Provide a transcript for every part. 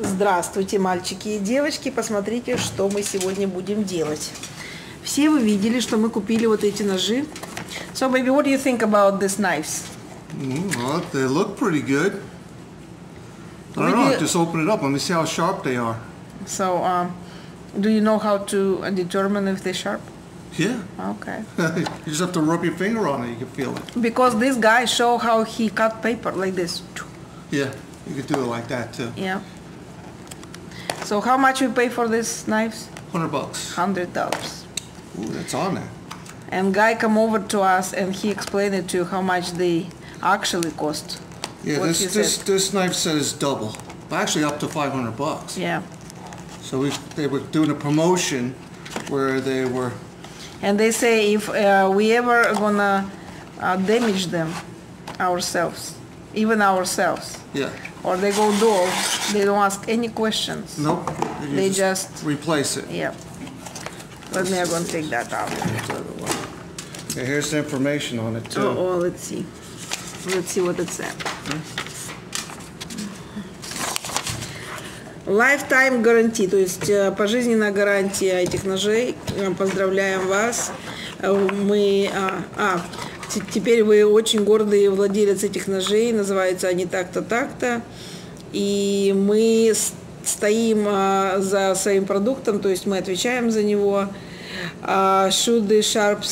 Здравствуйте, мальчики и девочки. Посмотрите, что мы сегодня будем делать. Все вы видели, что мы купили вот эти ножи. So, baby, what do you think about these knives? Mm, well, they look pretty good. I don't know, just open it up. Let me see how sharp they are. So, um, do you know how to uh, determine if they're sharp? Yeah. Okay. you just have to rub your finger on it, you can feel it. Because this guy show how he cut paper like this. Yeah, you could do it like that too. Yeah. So, how much we pay for these knives? 100 bucks. Hundred dollars. Ooh, that's on there. And guy come over to us and he explained it to you how much they actually cost. Yeah, this, this, said. this knife set is double. Actually up to 500 bucks. Yeah. So we, they were doing a promotion where they were, And they say if uh, we ever gonna uh, damage them ourselves, even ourselves, yeah, or they go dull, they don't ask any questions. nope. you They just- Replace it. Yeah. Let me, I'm gonna take that out. Okay, here's the information on it too. Oh, oh, let's see. Let's see what it said. Lifetime guarantee, то есть э, пожизненная гарантия этих ножей. Э, Поздравляем вас. Э, Мы, а, а, теперь вы очень гордый владелец этих ножей. Называются они так-то, так-то. И мы стоим а, за своим продуктом, то есть мы отвечаем за него. А, should the sharp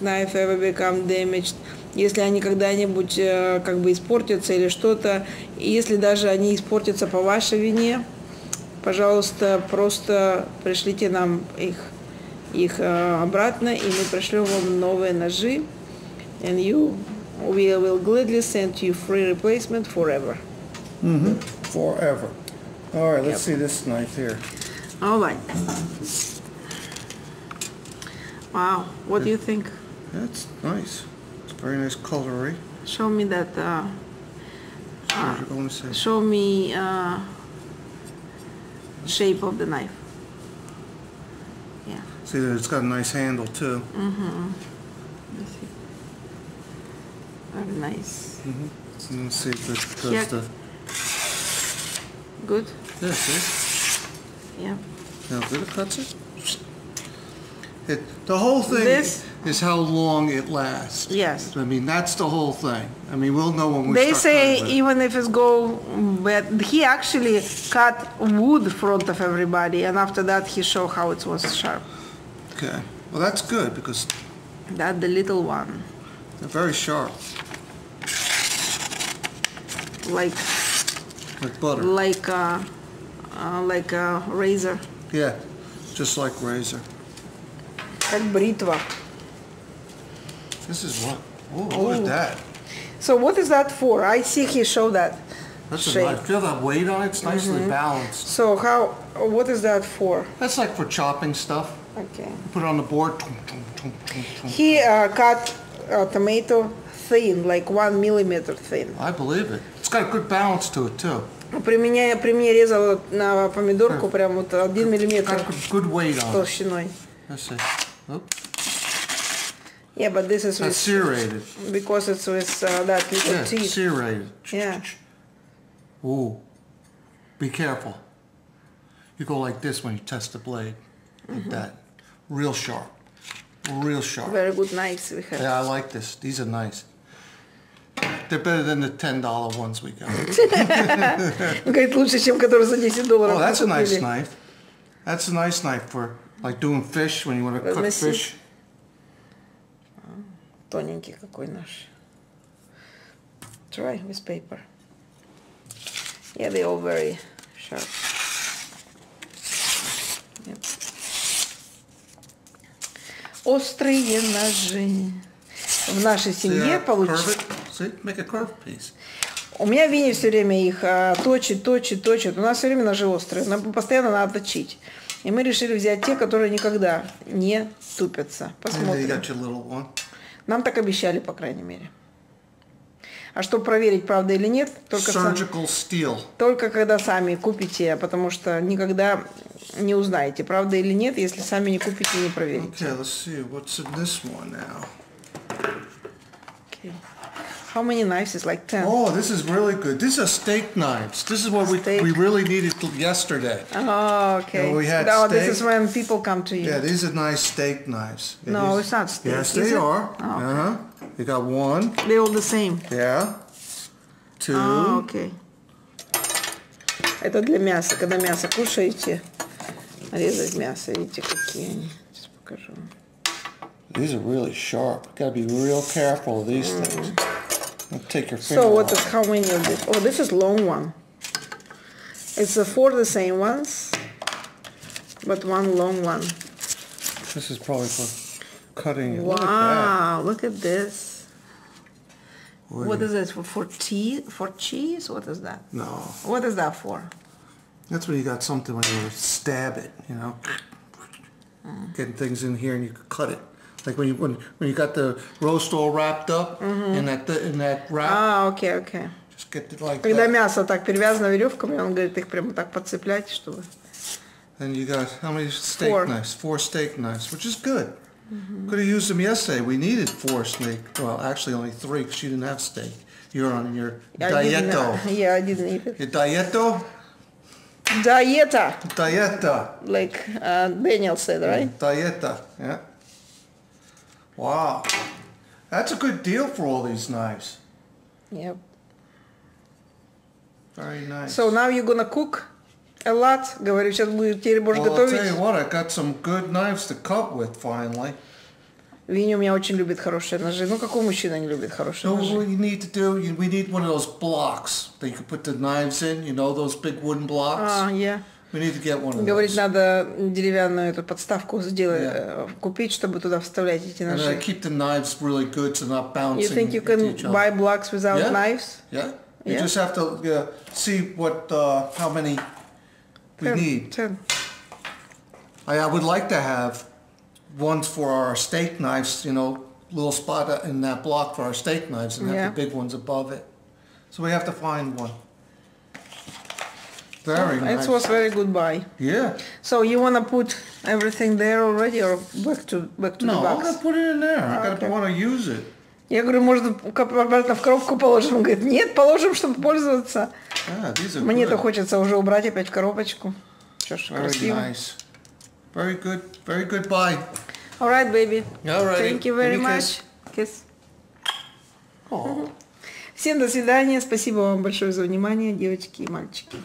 knife ever become damaged? Если они когда-нибудь э, как бы испортятся или что-то, если даже они испортятся по вашей вине, пожалуйста, просто пришлите нам их, их э, обратно, и мы пришлем вам новые ножи. And you, we will gladly send you free replacement forever. Forever. All right, let's see this knife here. All right. Wow, what do you think? That's nice. It's very nice colory. Show me that. Uh, What you going to show me uh, shape of the knife. Yeah. See that it's got a nice handle too. Let's see. Very nice. Mm-hmm. Let's see if it does Yeah. the. Good. Yeah, see? Yeah. How good it cuts it? It, the whole thing This- is how long it lasts. Yes. I mean, that's the whole thing. I mean, we'll know when we They say cutting with it. even if it's go, but he actually cut wood front of everybody, and after that he show how it was sharp. Okay. Well, that's good because That the little one, they're very sharp, like like butter. like uh, uh, like a razor, Yeah, just like razor. как бритва. This is what? Oh, look at that. So what is that for? I see he show that. That's a shape. nice. Feel that weight on it? It's nicely Mm-hmm. balanced. So how? What is that for? That's like for chopping stuff. Okay. Put it on the board. tum, tum, tum, tum, tum. He uh, cut uh, tomato thin, like one millimeter thin. I believe it. It's got a good balance to it too. При мне, при мне резал на помидорку прям вот один It's миллиметр got good, good weight on it. толщиной. Let's see. Oop. Yeah, but this is That's with, serrated. because it's with uh, that little Yeah, teeth. serrated. Yeah. Ooh. Be careful. You go like this when you test the blade. Mm-hmm. Like that. Real sharp. Real sharp. Very good knives we have. Yeah, I like this. These are nice. They're better than the ten dollar ones we got. Говорит, лучше, чем который за 10 долларов. Oh, that's a nice купили. knife. That's a nice knife for like doing fish when you want to Let me cook see. fish. Тоненький какой наш. Try with paper. Yeah, they all very sharp. Yep. Острые ножи. В нашей семье получилось. У меня Винни все время их а, точит, точит, точит. У нас все время ножи острые. Нам постоянно надо точить. И мы решили взять те, которые никогда не тупятся. Посмотрим. Нам так обещали, по крайней мере. А чтобы проверить, правда или нет, только, Surgical steel. только когда сами купите, потому что никогда не узнаете, правда или нет, если сами не купите и не проверите. Okay, let's see. What's in this one now? Окей. How many knives? It's like 10. Oh, this is really good. These are steak knives. This is what we, Steak. we really needed yesterday. Oh, okay. Yeah, we had oh, this steak. is when people come to you. Yeah, these are nice steak knives. Yeah, No, these- it's not steak, Yes, is they it? are. Oh, okay. Uh-huh. You got one, They're all the same. yeah, two. А, окей. Это для мяса. Когда мясо кушаете, резать мясо. Видите, какие они. Сейчас покажу. These are really sharp. Gotta be real careful of these things. Don't take your finger So what off. is how many of this? Oh, this is long one. It's uh, four the same ones, but one long one. This is probably for cutting. it. Look at that. Wow, look at this. What What do is this for? For tea? For cheese? What is that? No, What is that for? that's when you got something when you stab it, you know, getting things in here and you could cut it. Like when you when when you got the roast all wrapped up in that in that wrap, А, окей, окей. just get it like Когда that. мясо так перевязано веревками, он говорит, их прямо так подцеплять, чтобы... And you got how many steak Four. knives? Four steak knives, which is good. Could have used them yesterday. We needed four steak. Well, actually only three because you didn't have steak. You're on your I dieto. Yeah, I didn't eat it. Your dieto? Dieta, Dieta. like uh, Daniel said, right? Dieta. Yeah. Wow. That's a good deal for all these knives. Yep. Very nice. So now you're gonna cook lot. Говорю, сейчас будешь, теперь будешь well, I'll tell готовить. you what, I got some good knives to cut with finally. Винни у меня очень любит хорошие ножи. Ну, какой мужчина не любит хорошие So ножи? what you need to do, you, we need one of those blocks that you can put the knives in. You know those big wooden blocks. А, я. We need to get one of Говорит, those. надо деревянную эту подставку сделать, Yeah. э, купить, чтобы туда вставлять эти And I ножи. keep the knives really good so not bouncing You think you can buy blocks without Yeah. knives? Yeah. You Yeah. just have to uh, see what uh, how many we Ten. need. Ten. I, I would like to have ones for our steak knives, you know, little spot in that block for our steak knives and have Yeah. the big ones above it. So we have to find one. Very nice. It was very good buy. Yeah. So you wanna put everything there already or back to back to No, the I'm box? gonna put it in there. I gotta Okay. want to use it. Я говорю, может, обратно в коробку положим? Он говорит, нет, положим, чтобы пользоваться. Are Мне-то хочется уже убрать опять в коробочку. Что ж, Very красиво. nice. Very good. Very good buy. All right, baby. Alrighty. Thank you very much. Kiss. Oh. Всем до свидания. Спасибо вам большое за внимание, девочки и мальчики.